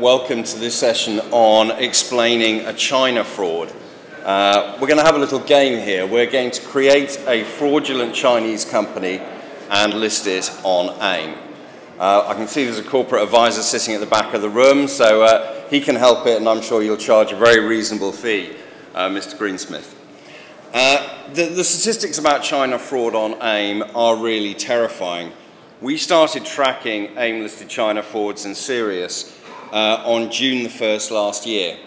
Welcome to this session on explaining a China fraud. Uh, we're going to have a little game here. We're going to create a fraudulent Chinese company and list it on AIM. Uh, I can see there's a corporate advisor sitting at the back of the room, so uh, he can help it, and I'm sure you'll charge a very reasonable fee, uh, Mr. Greensmith. Uh, the, the statistics about China fraud on AIM are really terrifying. We started tracking AIM-listed China frauds in Sirius uh, on June the 1st last year.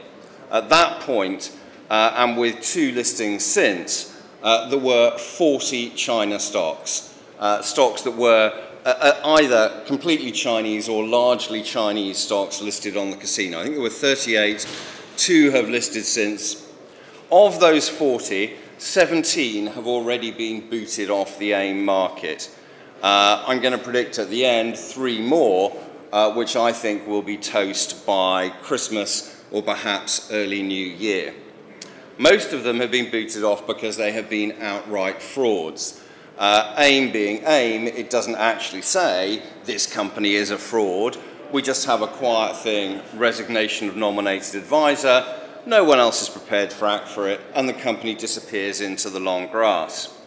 At that point, uh, and with two listings since, uh, there were 40 China stocks, uh, stocks that were uh, uh, either completely Chinese or largely Chinese stocks listed on the casino. I think there were 38, two have listed since. Of those 40, 17 have already been booted off the AIM market. Uh, I'm going to predict at the end three more, uh, which I think will be toast by Christmas or perhaps early New Year. Most of them have been booted off because they have been outright frauds. Uh, AIM being AIM, it doesn't actually say this company is a fraud. We just have a quiet thing, resignation of nominated advisor, no one else is prepared for act for it, and the company disappears into the long grass.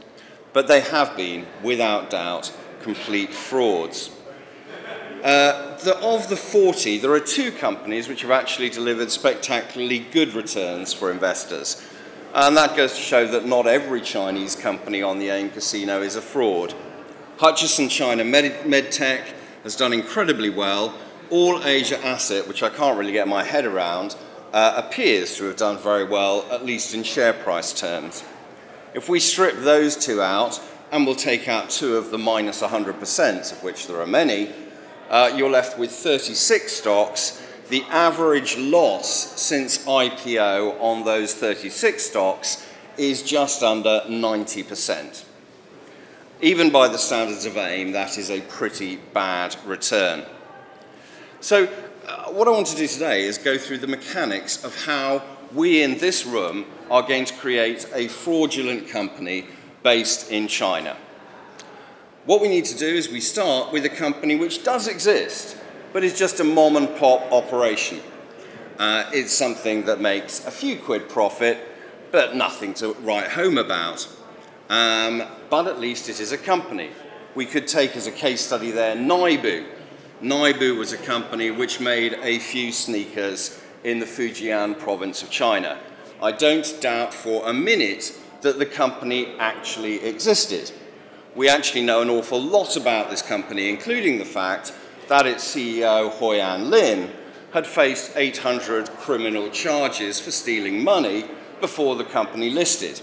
But they have been, without doubt, complete frauds. Uh, the, of the 40, there are two companies which have actually delivered spectacularly good returns for investors. And that goes to show that not every Chinese company on the AIM casino is a fraud. Hutchison China Med MedTech has done incredibly well. All Asia Asset, which I can't really get my head around, uh, appears to have done very well, at least in share price terms. If we strip those two out, and we'll take out two of the minus 100%, of which there are many, uh, you're left with 36 stocks. The average loss since IPO on those 36 stocks is just under 90%. Even by the standards of AIM, that is a pretty bad return. So, uh, what I want to do today is go through the mechanics of how we in this room are going to create a fraudulent company based in China. What we need to do is we start with a company which does exist, but is just a mom and pop operation. Uh, it's something that makes a few quid profit, but nothing to write home about. Um, but at least it is a company. We could take as a case study there Naibu. Naibu was a company which made a few sneakers in the Fujian province of China. I don't doubt for a minute that the company actually existed. We actually know an awful lot about this company, including the fact that its CEO, Huiyan Lin, had faced 800 criminal charges for stealing money before the company listed.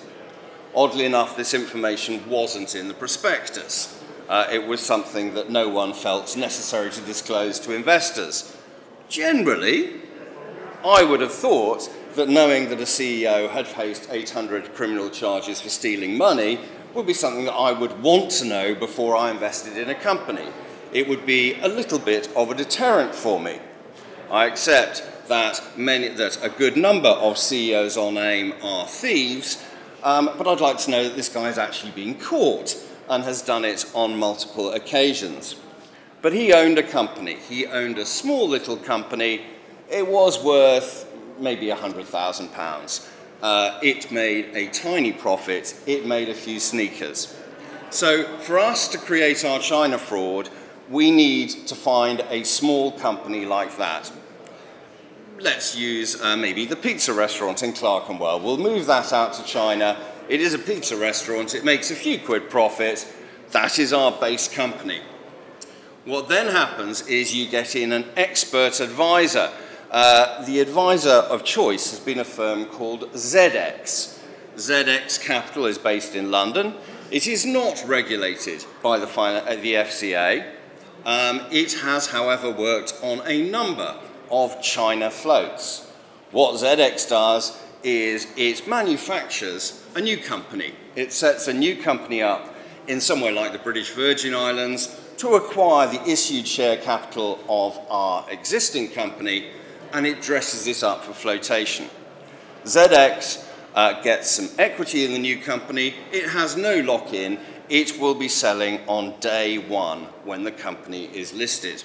Oddly enough, this information wasn't in the prospectus. Uh, it was something that no one felt necessary to disclose to investors. Generally, I would have thought that knowing that a CEO had faced 800 criminal charges for stealing money would be something that I would want to know before I invested in a company. It would be a little bit of a deterrent for me. I accept that, many, that a good number of CEOs on AIM are thieves, um, but I'd like to know that this guy has actually been caught and has done it on multiple occasions. But he owned a company. He owned a small little company. It was worth maybe £100,000. Uh, it made a tiny profit, it made a few sneakers. So for us to create our China fraud, we need to find a small company like that. Let's use uh, maybe the pizza restaurant in Clerkenwell. We'll move that out to China. It is a pizza restaurant, it makes a few quid profit. That is our base company. What then happens is you get in an expert advisor uh, the advisor of choice has been a firm called ZX. ZX Capital is based in London. It is not regulated by the, uh, the FCA. Um, it has, however, worked on a number of China floats. What ZX does is it manufactures a new company. It sets a new company up in somewhere like the British Virgin Islands to acquire the issued share capital of our existing company and it dresses this up for flotation. ZX uh, gets some equity in the new company. It has no lock-in. It will be selling on day one when the company is listed.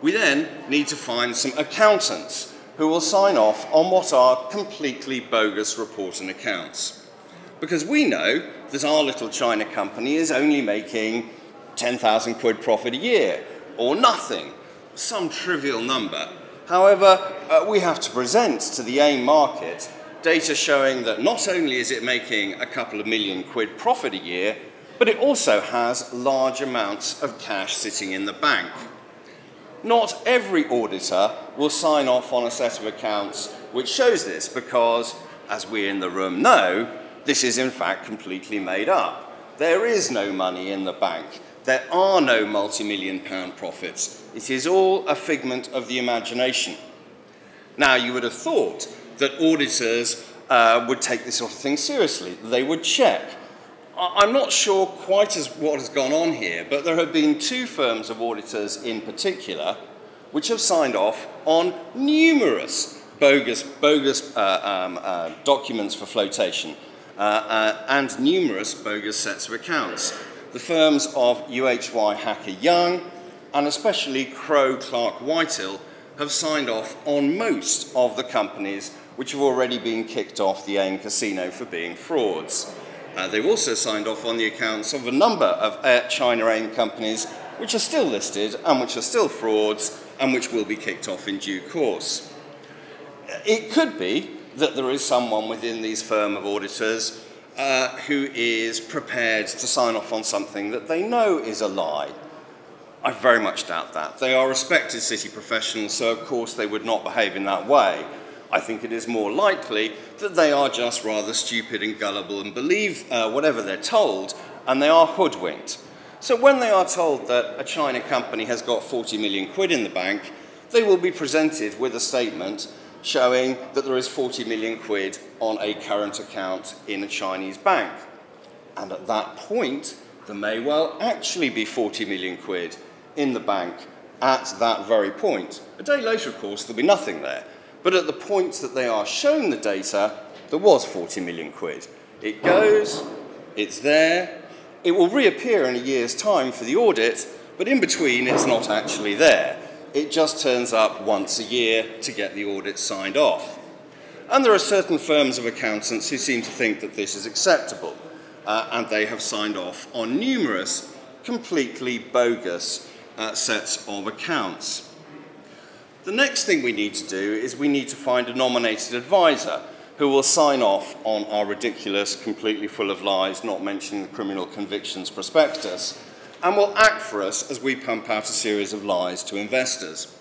We then need to find some accountants who will sign off on what are completely bogus reporting accounts. Because we know that our little China company is only making 10,000 quid profit a year, or nothing, some trivial number. However, uh, we have to present to the AIM market data showing that not only is it making a couple of million quid profit a year, but it also has large amounts of cash sitting in the bank. Not every auditor will sign off on a set of accounts which shows this because, as we in the room know, this is in fact completely made up. There is no money in the bank. There are no multi-million pound profits. It is all a figment of the imagination. Now, you would have thought that auditors uh, would take this sort of thing seriously. They would check. I'm not sure quite as what has gone on here, but there have been two firms of auditors in particular which have signed off on numerous bogus, bogus uh, um, uh, documents for flotation uh, uh, and numerous bogus sets of accounts the firms of UHY Hacker Young and especially Crowe Clark Whitehill have signed off on most of the companies which have already been kicked off the AIM casino for being frauds. Uh, they've also signed off on the accounts of a number of China AIM companies which are still listed and which are still frauds and which will be kicked off in due course. It could be that there is someone within these firm of auditors uh, who is prepared to sign off on something that they know is a lie. I very much doubt that. They are respected city professionals, so of course they would not behave in that way. I think it is more likely that they are just rather stupid and gullible and believe uh, whatever they're told, and they are hoodwinked. So when they are told that a China company has got 40 million quid in the bank, they will be presented with a statement showing that there is 40 million quid on a current account in a Chinese bank. And at that point, there may well actually be 40 million quid in the bank at that very point. A day later, of course, there'll be nothing there. But at the point that they are shown the data, there was 40 million quid. It goes, it's there, it will reappear in a year's time for the audit, but in between it's not actually there it just turns up once a year to get the audit signed off. And there are certain firms of accountants who seem to think that this is acceptable, uh, and they have signed off on numerous completely bogus uh, sets of accounts. The next thing we need to do is we need to find a nominated advisor who will sign off on our ridiculous, completely full of lies, not mentioning the criminal convictions prospectus, and will act for us as we pump out a series of lies to investors.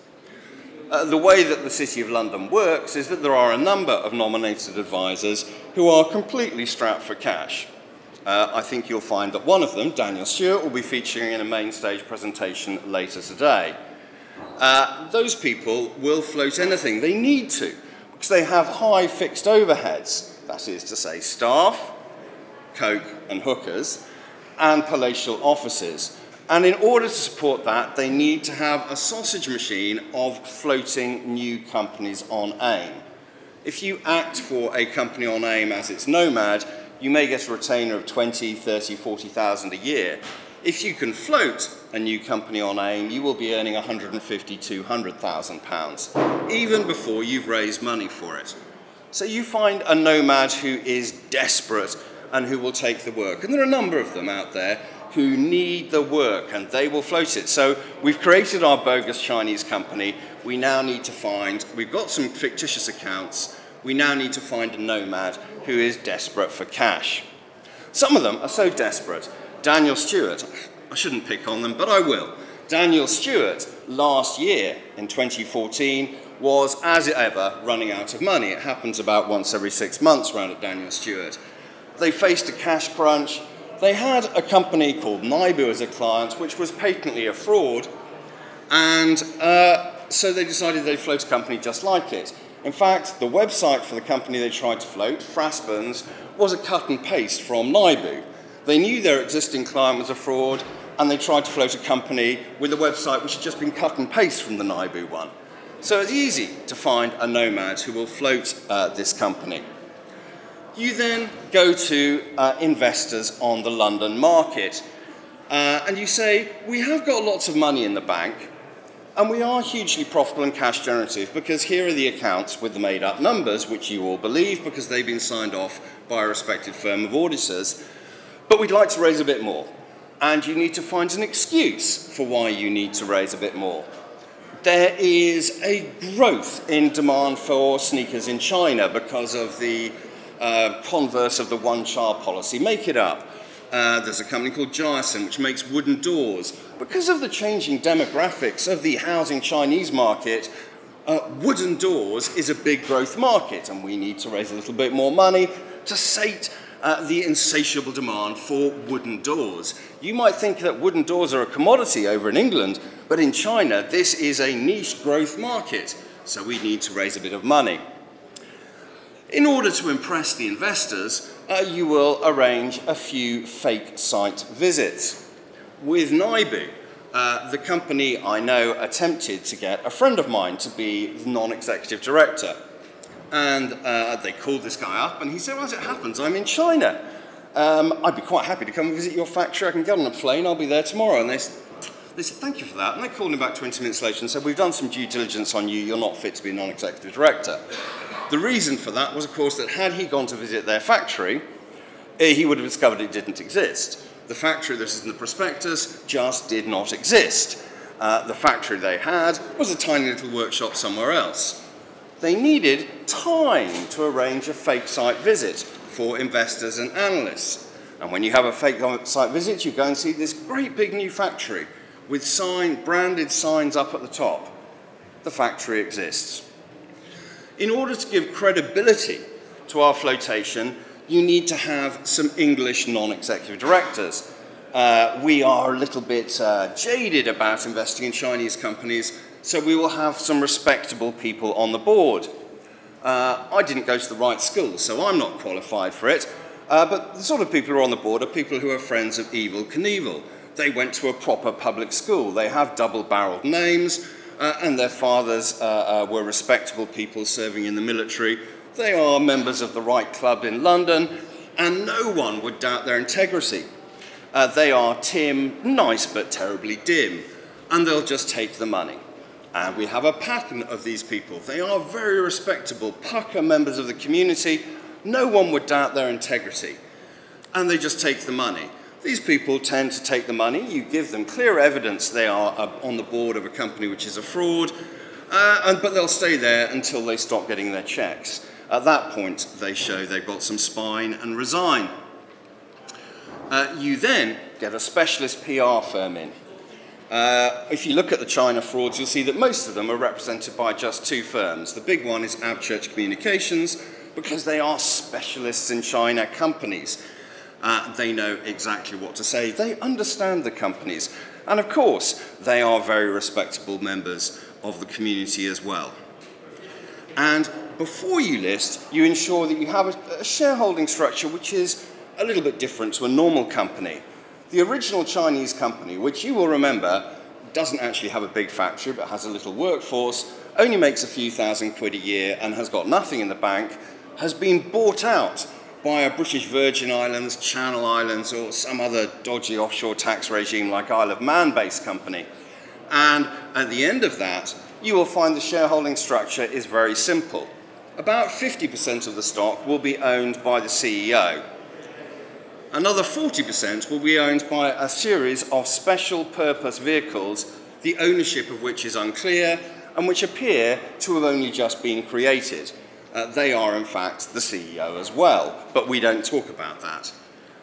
Uh, the way that the City of London works is that there are a number of nominated advisors who are completely strapped for cash. Uh, I think you'll find that one of them, Daniel Stewart, will be featuring in a main stage presentation later today. Uh, those people will float anything they need to because they have high fixed overheads, that is to say, staff, coke and hookers, and palatial offices. And in order to support that, they need to have a sausage machine of floating new companies on AIM. If you act for a company on AIM as its nomad, you may get a retainer of 20, 30, 40,000 a year. If you can float a new company on AIM, you will be earning 150, 200,000 pounds, even before you've raised money for it. So you find a nomad who is desperate and who will take the work. And there are a number of them out there who need the work and they will float it. So we've created our bogus Chinese company. We now need to find, we've got some fictitious accounts. We now need to find a nomad who is desperate for cash. Some of them are so desperate. Daniel Stewart, I shouldn't pick on them, but I will. Daniel Stewart, last year in 2014, was, as ever, running out of money. It happens about once every six months round at Daniel Stewart they faced a cash crunch. They had a company called Naibu as a client, which was patently a fraud, and uh, so they decided they'd float a company just like it. In fact, the website for the company they tried to float, Frasburns, was a cut and paste from Naibu. They knew their existing client was a fraud, and they tried to float a company with a website which had just been cut and paste from the Naibu one. So it's easy to find a nomad who will float uh, this company. You then go to uh, investors on the London market uh, and you say, We have got lots of money in the bank, And we are hugely profitable and cash generative because here are the accounts with the made up numbers, which you all believe because they've been signed off by a respected firm of auditors. But we'd like to raise a bit more. And you need to find an excuse for why you need to raise a bit more. There is a growth in demand for sneakers in China because of the uh, converse of the one child policy. Make it up. Uh, there's a company called Jiasen which makes wooden doors. Because of the changing demographics of the housing Chinese market, uh, wooden doors is a big growth market, and we need to raise a little bit more money to sate uh, the insatiable demand for wooden doors. You might think that wooden doors are a commodity over in England, but in China, this is a niche growth market, so we need to raise a bit of money. In order to impress the investors, uh, you will arrange a few fake site visits. With Naibu, uh, the company I know attempted to get a friend of mine to be the non-executive director. And uh, they called this guy up and he said, well, as it happens, I'm in China. Um, I'd be quite happy to come and visit your factory. I can get on a plane. I'll be there tomorrow. And they, they said, thank you for that. And they called him back 20 minutes later and said, we've done some due diligence on you. You're not fit to be a non-executive director. The reason for that was, of course, that had he gone to visit their factory, eh, he would have discovered it didn't exist. The factory that is in the prospectus just did not exist. Uh, the factory they had was a tiny little workshop somewhere else. They needed time to arrange a fake site visit for investors and analysts. And when you have a fake site visit, you go and see this great big new factory with sign, branded signs up at the top. The factory exists. In order to give credibility to our flotation, you need to have some English non-executive directors. Uh, we are a little bit uh, jaded about investing in Chinese companies, so we will have some respectable people on the board. Uh, I didn't go to the right school, so I'm not qualified for it. Uh, but the sort of people who are on the board are people who are friends of Evil Knievel. They went to a proper public school. They have double-barreled names uh, and their fathers uh, uh, were respectable people serving in the military. They are members of the right club in London, and no one would doubt their integrity. Uh, they are Tim, nice but terribly dim, and they'll just take the money. And we have a pattern of these people. They are very respectable, pucker members of the community. No one would doubt their integrity. And they just take the money. These people tend to take the money, you give them clear evidence they are uh, on the board of a company which is a fraud, uh, and, but they'll stay there until they stop getting their checks. At that point, they show they've got some spine and resign. Uh, you then get a specialist PR firm in. Uh, if you look at the China frauds, you'll see that most of them are represented by just two firms. The big one is Abchurch Communications, because they are specialists in China companies. Uh, they know exactly what to say. They understand the companies. And of course, they are very respectable members of the community as well. And before you list, you ensure that you have a, a shareholding structure which is a little bit different to a normal company. The original Chinese company, which you will remember, doesn't actually have a big factory but has a little workforce, only makes a few thousand quid a year and has got nothing in the bank, has been bought out by a British Virgin Islands, Channel Islands, or some other dodgy offshore tax regime like Isle of Man based company. And at the end of that, you will find the shareholding structure is very simple. About 50% of the stock will be owned by the CEO. Another 40% will be owned by a series of special purpose vehicles, the ownership of which is unclear and which appear to have only just been created uh, they are in fact the CEO as well, but we don't talk about that.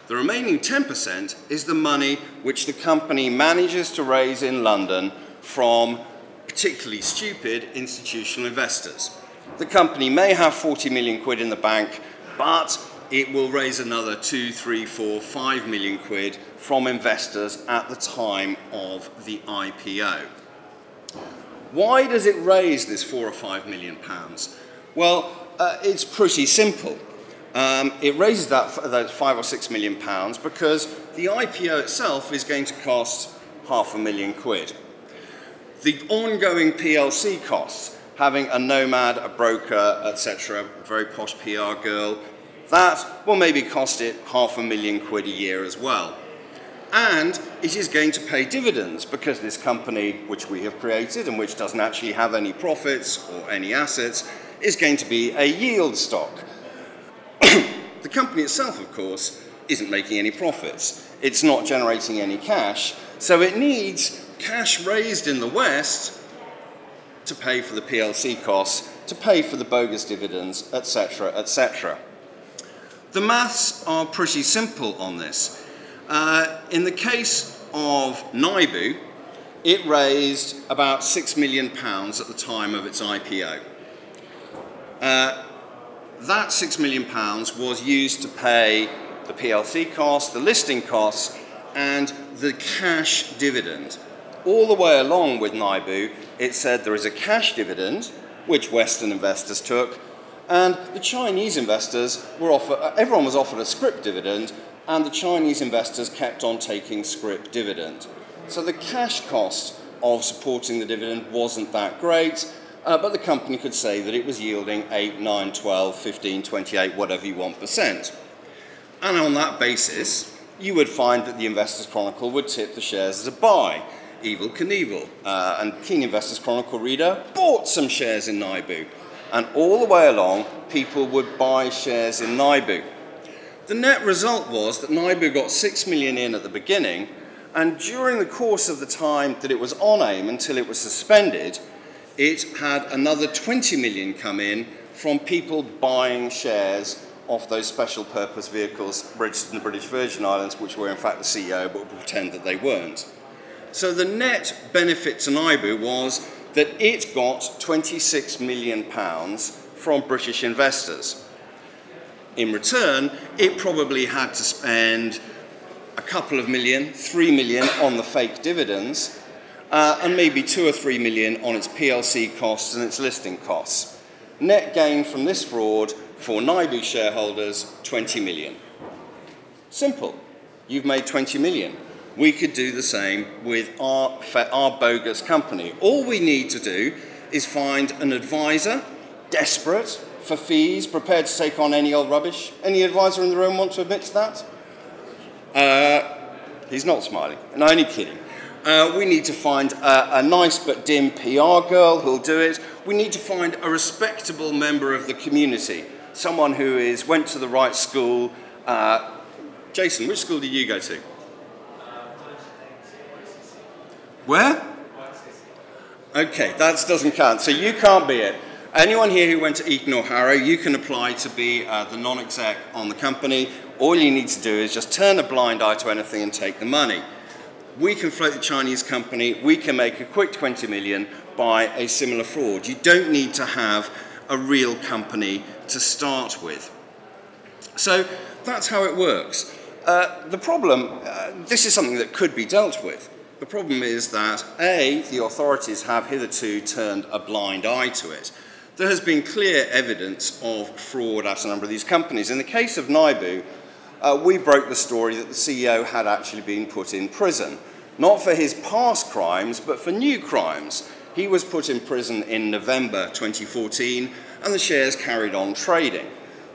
The remaining 10% is the money which the company manages to raise in London from particularly stupid institutional investors. The company may have 40 million quid in the bank, but it will raise another two, three, four, five million quid from investors at the time of the IPO. Why does it raise this four or five million pounds? Well, uh, it's pretty simple. Um, it raises that, that five or six million pounds because the IPO itself is going to cost half a million quid. The ongoing PLC costs, having a nomad, a broker, etc., a very posh PR girl, that will maybe cost it half a million quid a year as well. And it is going to pay dividends because this company, which we have created and which doesn't actually have any profits or any assets, is going to be a yield stock. the company itself, of course, isn't making any profits. It's not generating any cash, so it needs cash raised in the West to pay for the PLC costs, to pay for the bogus dividends, etc., etc. The maths are pretty simple on this. Uh, in the case of Naibu, it raised about £6 million at the time of its IPO. Uh, that £6 million was used to pay the PLC costs, the listing costs, and the cash dividend. All the way along with Naibu, it said there is a cash dividend, which Western investors took, and the Chinese investors were offered, everyone was offered a scrip dividend, and the Chinese investors kept on taking scrip dividend. So the cash cost of supporting the dividend wasn't that great, uh, but the company could say that it was yielding 8, 9, 12, 15, 28, whatever you want percent. And on that basis, you would find that the Investors Chronicle would tip the shares as a buy. Evil Knievel uh, and Keen Investors Chronicle reader bought some shares in Naibu. And all the way along, people would buy shares in Naibu. The net result was that Naibu got 6 million in at the beginning, and during the course of the time that it was on AIM until it was suspended, it had another 20 million come in from people buying shares of those special purpose vehicles registered in the British Virgin Islands, which were in fact the CEO, but would pretend that they weren't. So the net benefit to Naibu was that it got 26 million pounds from British investors. In return, it probably had to spend a couple of million, three million on the fake dividends, uh, and maybe two or three million on its PLC costs and its listing costs. Net gain from this fraud for Naibu shareholders, 20 million. Simple. You've made 20 million. We could do the same with our, our bogus company. All we need to do is find an advisor, desperate for fees, prepared to take on any old rubbish. Any advisor in the room want to admit to that? Uh, he's not smiling. No, only kidding. Uh, we need to find a, a, nice but dim PR girl who'll do it. We need to find a respectable member of the community someone who is went to the right school. Uh, Jason, which school did you go to? Where? Okay, that doesn't count. So you can't be it. Anyone here who went to Eton or Harrow, you can apply to be uh, the non-exec on the company. All you need to do is just turn a blind eye to anything and take the money. We can float the Chinese company. We can make a quick 20 million by a similar fraud. You don't need to have a real company to start with. So that's how it works. Uh, the problem, uh, this is something that could be dealt with. The problem is that A, the authorities have hitherto turned a blind eye to it. There has been clear evidence of fraud at a number of these companies. In the case of Naibu, uh, we broke the story that the CEO had actually been put in prison, not for his past crimes, but for new crimes. He was put in prison in November 2014 and the shares carried on trading.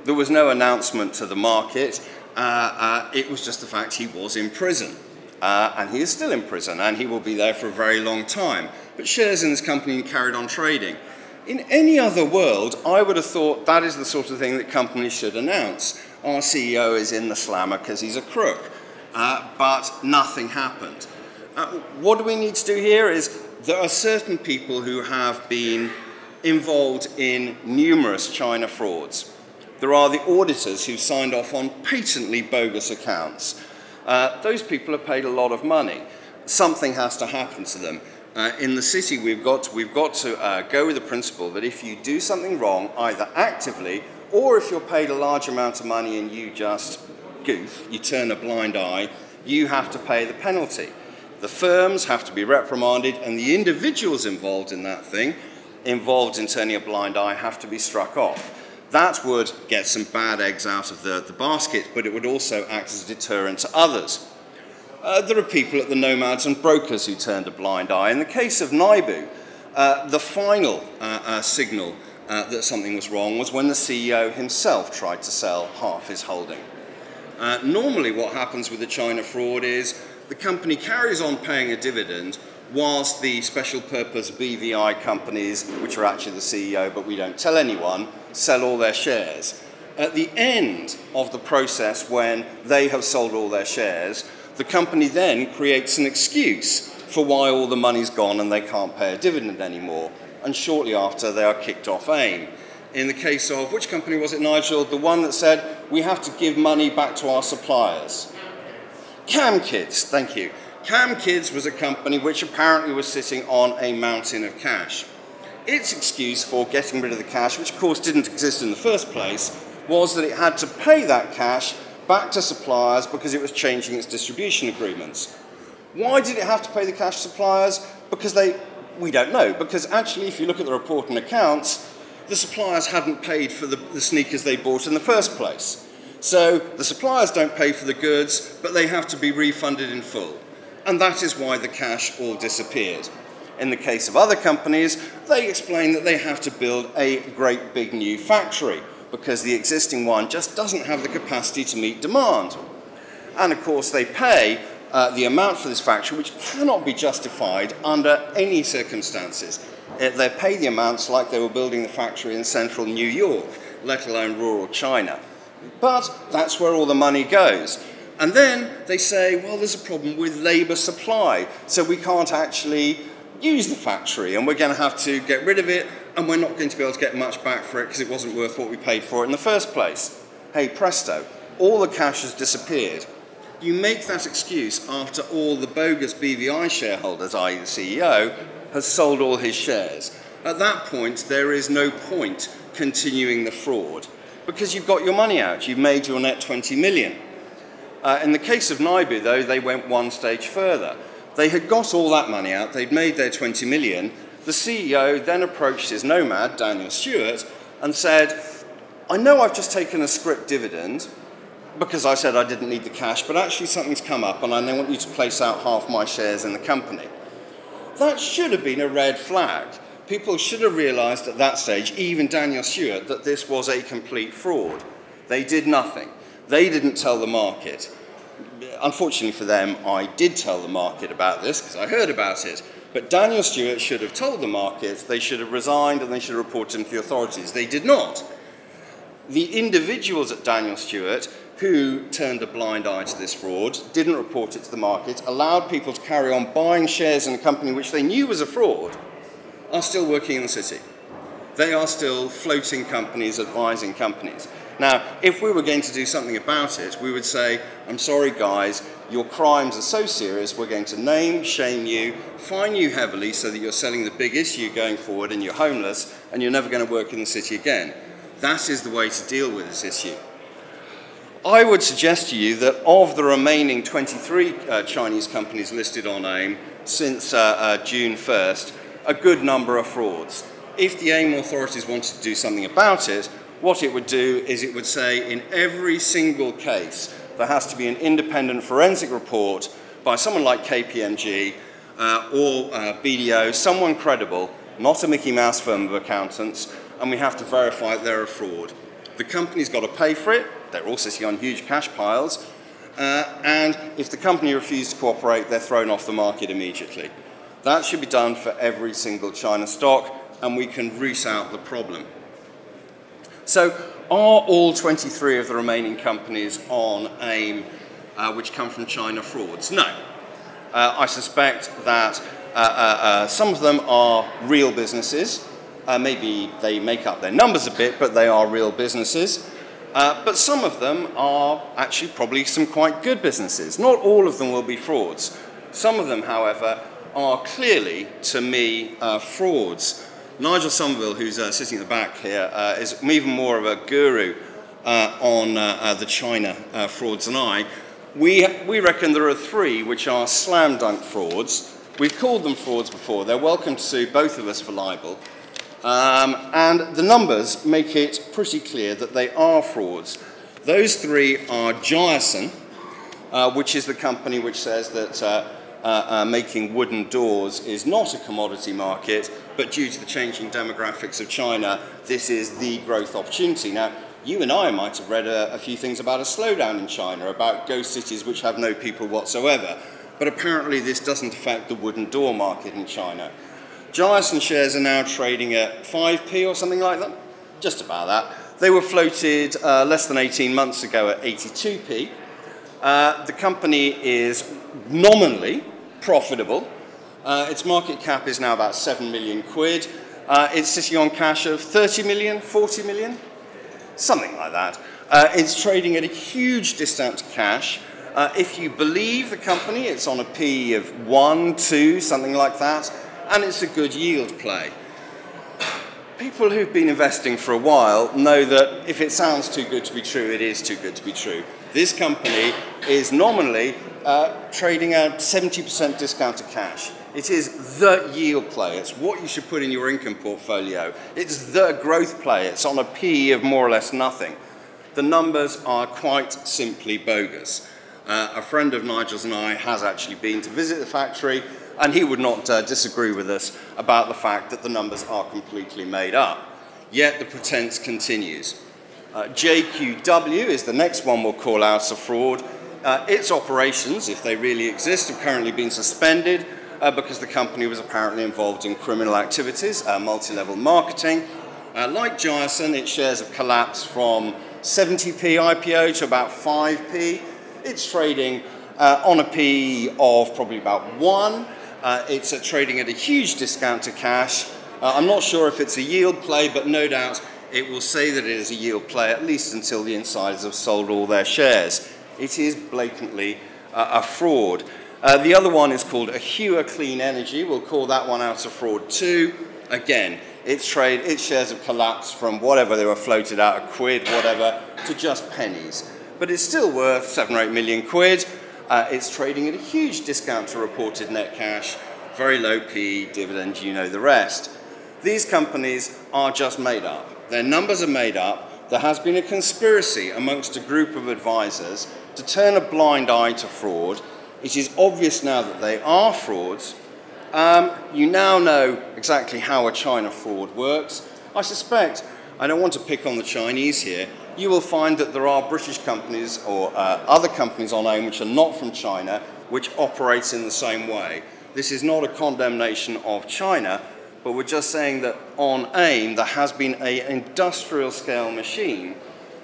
There was no announcement to the market. Uh, uh, it was just the fact he was in prison. Uh, and he is still in prison, and he will be there for a very long time. But shares in this company carried on trading. In any other world, I would have thought that is the sort of thing that companies should announce. Our CEO is in the slammer because he's a crook. Uh, but nothing happened. Uh, what do we need to do here is there are certain people who have been involved in numerous China frauds. There are the auditors who signed off on patently bogus accounts. Uh, those people have paid a lot of money. Something has to happen to them. Uh, in the city, we've got to, we've got to uh, go with the principle that if you do something wrong, either actively or if you're paid a large amount of money and you just goof, you turn a blind eye, you have to pay the penalty. The firms have to be reprimanded, and the individuals involved in that thing involved in turning a blind eye have to be struck off. That would get some bad eggs out of the, the basket, but it would also act as a deterrent to others. Uh, there are people at the nomads and brokers who turned a blind eye. In the case of Naibu, uh, the final uh, uh signal uh, that something was wrong was when the CEO himself tried to sell half his holding. Uh, normally, what happens with the China fraud is the company carries on paying a dividend whilst the special purpose BVI companies, which are actually the CEO but we don't tell anyone, sell all their shares. At the end of the process, when they have sold all their shares, the company then creates an excuse for why all the money's gone and they can't pay a dividend anymore. And shortly after, they are kicked off AIM. In the case of, which company was it, Nigel? The one that said, we have to give money back to our suppliers. CamKids, thank you. CamKids was a company which apparently was sitting on a mountain of cash. Its excuse for getting rid of the cash, which of course didn't exist in the first place, was that it had to pay that cash back to suppliers because it was changing its distribution agreements. Why did it have to pay the cash suppliers? Because they, we don't know. Because actually, if you look at the report and accounts, the suppliers hadn't paid for the, the sneakers they bought in the first place. So the suppliers don't pay for the goods, but they have to be refunded in full and that is why the cash all disappeared. In the case of other companies, they explain that they have to build a great big new factory because the existing one just doesn't have the capacity to meet demand. And of course, they pay uh, the amount for this factory, which cannot be justified under any circumstances. Uh, they pay the amounts like they were building the factory in central New York, let alone rural China. But that's where all the money goes. And then they say, well, there's a problem with labour supply, so we can't actually use the factory and we're going to have to get rid of it and we're not going to be able to get much back for it because it wasn't worth what we paid for it in the first place. Hey, presto, all the cash has disappeared. You make that excuse after all the bogus BVI shareholders, i.e., the CEO, has sold all his shares. At that point, there is no point continuing the fraud because you've got your money out. You've made your net 20 million. Uh, in the case of Naibu, though, they went one stage further. They had got all that money out, they'd made their 20 million. The CEO then approached his nomad, Daniel Stewart, and said, I know I've just taken a script dividend because I said I didn't need the cash, but actually something's come up and I want you to place out half my shares in the company. That should have been a red flag. People should have realised at that stage, even Daniel Stewart, that this was a complete fraud. They did nothing. They didn't tell the market. Unfortunately for them, I did tell the market about this because I heard about it. But Daniel Stewart should have told the market, they should have resigned and they should have reported him to the authorities. They did not. The individuals at Daniel Stewart who turned a blind eye to this fraud, didn't report it to the market, allowed people to carry on buying shares in a company which they knew was a fraud, are still working in the city. They are still floating companies, advising companies. Now, if we were going to do something about it, we would say, I'm sorry, guys, your crimes are so serious, we're going to name, shame you, fine you heavily so that you're selling the big issue going forward and you're homeless and you're never going to work in the city again. That is the way to deal with this issue. I would suggest to you that of the remaining 23 uh, Chinese companies listed on AIM since uh, uh, June 1st, a good number of frauds. If the AIM authorities wanted to do something about it, what it would do is it would say in every single case there has to be an independent forensic report by someone like KPMG uh, or uh, BDO, someone credible, not a Mickey Mouse firm of accountants, and we have to verify that they're a fraud. The company's got to pay for it, they're all sitting on huge cash piles, uh, and if the company refuses to cooperate, they're thrown off the market immediately. That should be done for every single China stock, and we can root out the problem. So are all 23 of the remaining companies on AIM uh, which come from China frauds? No. Uh, I suspect that uh, uh, uh some of them are real businesses. Uh, maybe they make up their numbers a bit, but they are real businesses. but some of them are actually probably some quite good businesses. Not all of them will be frauds. Some of them, however, are clearly, to me, frauds. Nigel Somerville, who's uh, sitting at the back here, uh, is even more of a guru uh, on uh, uh, the China uh, frauds than I. We, we reckon there are three which are slam dunk frauds. We've called them frauds before. They're welcome to sue both of us for libel. Um, and the numbers make it pretty clear that they are frauds. Those three are Jiasen, which is the company which says that uh, uh, making wooden doors is not a commodity market, but due to the changing demographics of China, this is the growth opportunity. Now, you and I might have read a, a few things about a slowdown in China, about ghost cities which have no people whatsoever. but apparently this doesn't affect the wooden door market in China. Jiasen shares are now trading at 5p or something like that, just about that. They were floated uh, less than 18 months ago at 82p. Uh, the company is nominally profitable. Uh, its market cap is now about 7 million quid. Uh, it's sitting on cash of 30 million, 40 million, something like that. Uh, it's trading at a huge discount to cash. Uh, if you believe the company, it's on a P of 1, 2, something like that, and it's a good yield play. People who've been investing for a while know that if it sounds too good to be true, it is too good to be true. This company is nominally uh, trading at 70% discount to cash. It is the yield play. It's what you should put in your income portfolio. It's the growth play. It's on a PE of more or less nothing. The numbers are quite simply bogus. Uh, a friend of Nigel's and I has actually been to visit the factory, and he would not uh, disagree with us about the fact that the numbers are completely made up. Yet the pretense continues. Uh, JQW is the next one we'll call out as a fraud. Uh, its operations, if they really exist, have currently been suspended uh, because the company was apparently involved in criminal activities, uh, multi-level marketing. Uh, like Jiasen, its shares have collapsed from 70p IPO to about 5p. It's trading uh, on a P of probably about 1. Uh, it's trading at a huge discount to cash. I'm not sure if it's a yield play, but no doubt it will say that it is a yield play, at least until the insiders have sold all their shares. It is blatantly a fraud. Uh, the other one is called a Ahua Clean Energy. We'll call that one out a fraud too. Again, its trade, its shares have collapsed from whatever they were floated at, a quid, whatever, to just pennies. But it's still worth seven or eight million quid. Uh, it's trading at a huge discount to reported net cash, very low P, dividend, you know the rest. These companies are just made up. Their numbers are made up. There has been a conspiracy amongst a group of advisors to turn a blind eye to fraud it is obvious now that they are frauds. Um, you now know exactly how a China fraud works. I suspect, I don't want to pick on the Chinese here, you will find that there are British companies or uh, other companies on AIM which are not from China which operate in the same way. This is not a condemnation of China, but we're just saying that on AIM there has been an industrial scale machine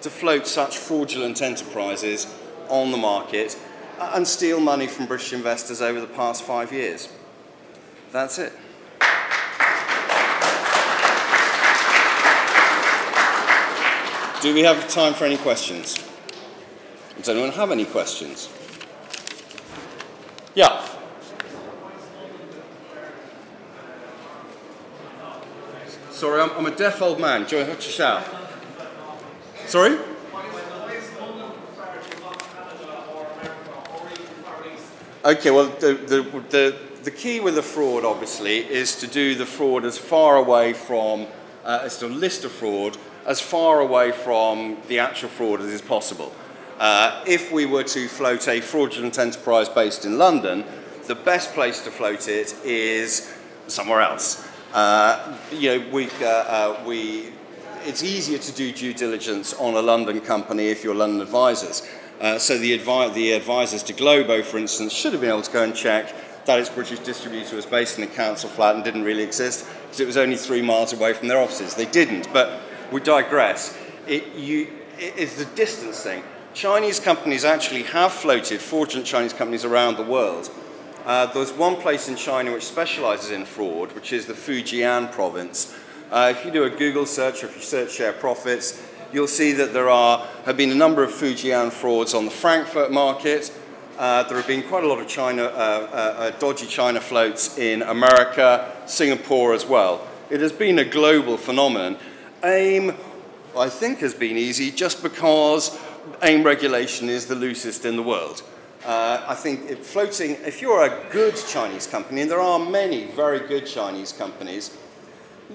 to float such fraudulent enterprises on the market and steal money from British investors over the past five years. That's it. Do we have time for any questions? Does anyone have any questions? Yeah. Sorry, I'm, I'm a deaf old man. Do you have to shout? Sorry? Okay, well, the, the, the, the, key with the fraud, obviously, is to do the fraud as far away from, uh, as to list a fraud, as far away from the actual fraud as is possible. Uh, if we were to float a fraudulent enterprise based in London, the best place to float it is somewhere else. Uh, you know, we, uh, uh, we, it's easier to do due diligence on a London company if you're London advisors. Uh, so the, advi the advisors to Globo, for instance, should have been able to go and check that its British distributor was based in a council flat and didn't really exist because it was only three miles away from their offices. They didn't, but we digress. It, you, it is the distance thing. Chinese companies actually have floated, fraudulent Chinese companies around the world. Uh, there's one place in China which specializes in fraud, which is the Fujian province. Uh, if you do a Google search or if you search ShareProphets, you'll see that there are, have been a number of Fujian frauds on the Frankfurt market. Uh, there have been quite a lot of China, uh, uh, uh, dodgy China floats in America, Singapore as well. It has been a global phenomenon. AIM, I think, has been easy just because AIM regulation is the loosest in the world. Uh, I think if floating, if you're a good Chinese company, and there are many very good Chinese companies,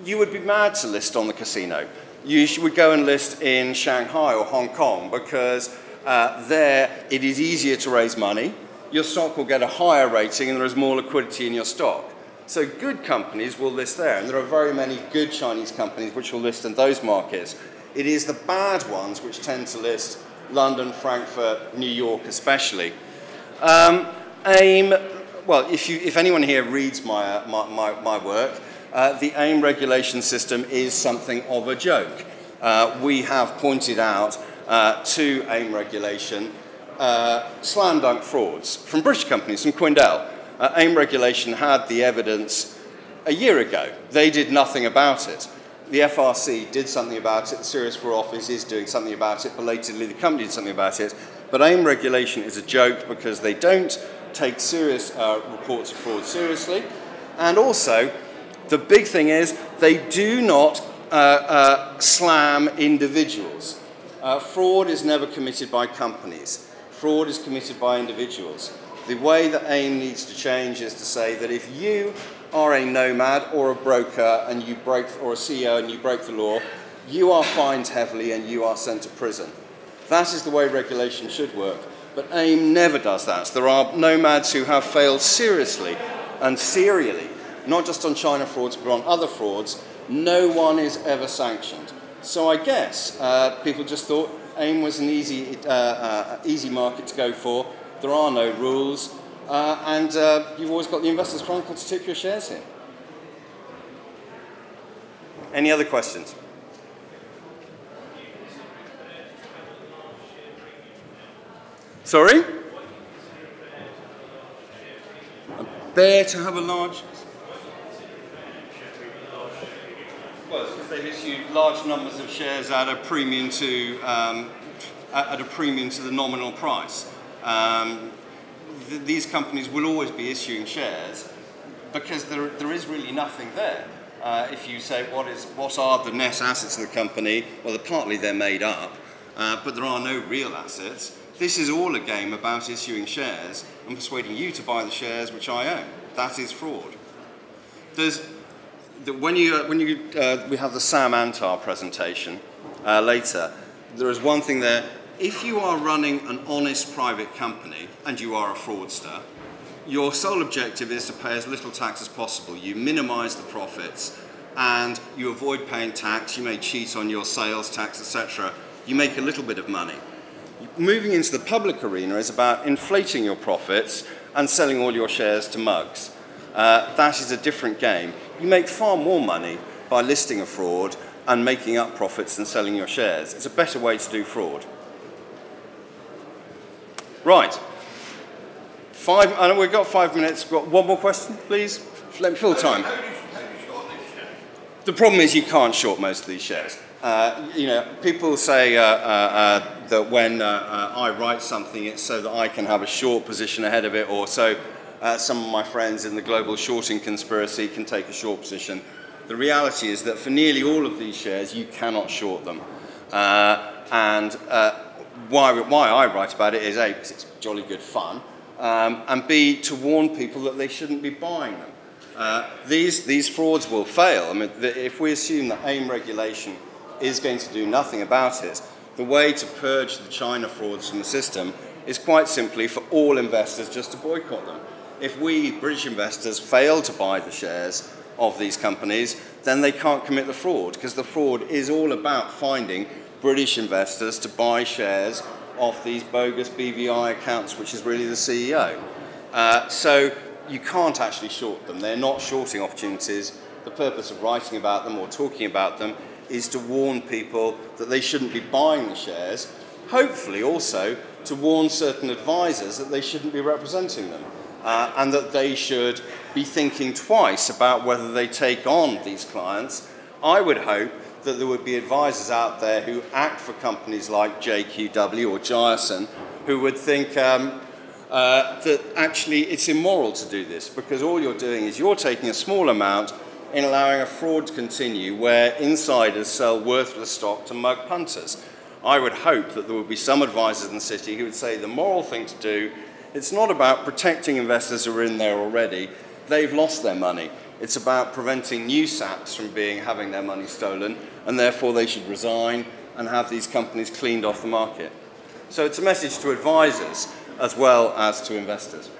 you would be mad to list on the casino you would go and list in Shanghai or Hong Kong because uh, there it is easier to raise money, your stock will get a higher rating and there is more liquidity in your stock. So good companies will list there, and there are very many good Chinese companies which will list in those markets. It is the bad ones which tend to list London, Frankfurt, New York especially. Um, AIM well, if, you, if anyone here reads my, uh, my, my, my, work, uh, the AIM regulation system is something of a joke. Uh, we have pointed out uh, to AIM regulation uh, slam dunk frauds from British companies, from Quindel. AIM regulation had the evidence a year ago. They did nothing about it. The FRC did something about it, the Serious Fraud Office is doing something about it, belatedly the company did something about it, but AIM regulation is a joke because they don't take serious uh, reports of fraud seriously, and also the big thing is they do not uh, uh, slam individuals. Uh, fraud is never committed by companies. Fraud is committed by individuals. The way that AIM needs to change is to say that if you are a nomad or a broker and you break, or a CEO and you break the law, you are fined heavily and you are sent to prison. That is the way regulation should work. But AIM never does that. There are nomads who have failed seriously and serially, not just on China frauds, but on other frauds. No one is ever sanctioned. So I guess uh, people just thought AIM was an easy, uh, uh, easy market to go for. There are no rules. Uh, and uh, you've always got the Investors Chronicle to take your shares here. Any other questions? Sorry? A bear to have a large. It's because they've issued large numbers of shares at a premium to um, at a premium to the nominal price. Um, th these companies will always be issuing shares because there, there is really nothing there. Uh, if you say what is what are the net assets of the company, well, partly they're made up, uh, but there are no real assets. This is all a game about issuing shares and persuading you to buy the shares which I own. That is fraud. There's, when you, when you, uh, we have the Sam Antar presentation uh, later, there is one thing there. If you are running an honest private company and you are a fraudster, your sole objective is to pay as little tax as possible. You minimize the profits and you avoid paying tax. You may cheat on your sales tax, etc. You make a little bit of money moving into the public arena is about inflating your profits and selling all your shares to mugs. Uh, that is a different game. You make far more money by listing a fraud and making up profits than selling your shares. It's a better way to do fraud. Right. Five, I we've got five minutes. Got one more question, please? Let me fill time. The problem is you can't short most of these shares. Uh, you know, people say uh, uh, uh that when uh, uh, I write something, it's so that I can have a short position ahead of it, or so some of my friends in the global shorting conspiracy can take a short position. The reality is that for nearly all of these shares, you cannot short them. and why, why I write about it is A, because it's jolly good fun, um, and B, to warn people that they shouldn't be buying them. Uh, these, these frauds will fail. I mean, the, if we assume that AIM regulation is going to do nothing about it, the way to purge the China frauds from the system is quite simply for all investors just to boycott them. If we, British investors, fail to buy the shares of these companies, then they can't commit the fraud, because the fraud is all about finding British investors to buy shares of these bogus BVI accounts, which is really the CEO. Uh, so you can't actually short them. They're not shorting opportunities. The purpose of writing about them or talking about them is to warn people that they shouldn't be buying the shares, hopefully also to warn certain advisors that they shouldn't be representing them uh, and that they should be thinking twice about whether they take on these clients. I would hope that there would be advisors out there who act for companies like JQW or Jiasen who would think um, uh, that actually it's immoral to do this because all you're doing is you're taking a small amount in allowing a fraud to continue where insiders sell worthless stock to mug punters. I would hope that there would be some advisors in the city who would say the moral thing to do, it's not about protecting investors who are in there already. They've lost their money. It's about preventing new SAPs from being having their money stolen, and therefore they should resign and have these companies cleaned off the market. So it's a message to advisors as well as to investors.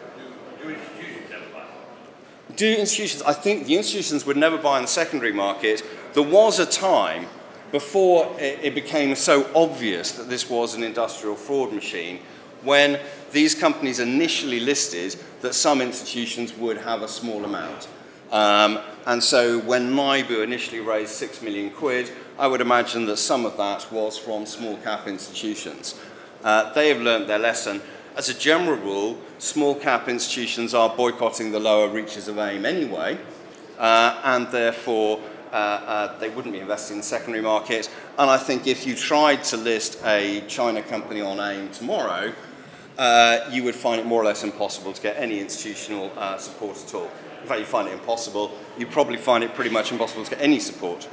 Do institutions, I think the institutions would never buy in the secondary market. There was a time before it became so obvious that this was an industrial fraud machine when these companies initially listed that some institutions would have a small amount. Um, and so when Naibu initially raised six million quid, I would imagine that some of that was from small cap institutions. Uh, they have learned their lesson. As a general rule, small cap institutions are boycotting the lower reaches of AIM anyway, uh, and therefore uh, uh, they wouldn't be investing in the secondary market. And I think if you tried to list a China company on AIM tomorrow, uh, you would find it more or less impossible to get any institutional uh, support at all. In fact, you find it impossible. You probably find it pretty much impossible to get any support.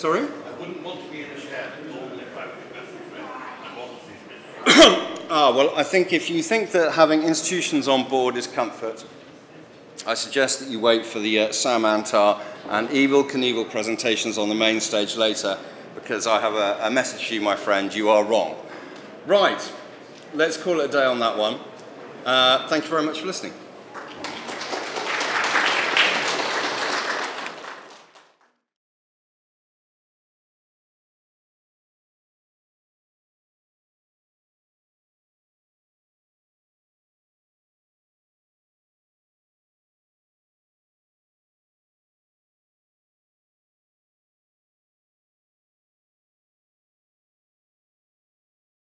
Sorry? I wouldn't want to be in a share normally I want to Ah, well, I think if you think that having institutions on board is comfort, I suggest that you wait for the uh, Sam Antar and Evil Knievil presentations on the main stage later, because I have a, a message for you, my friend. You are wrong. Right, let's call it a day on that one. Uh, thank you very much for listening.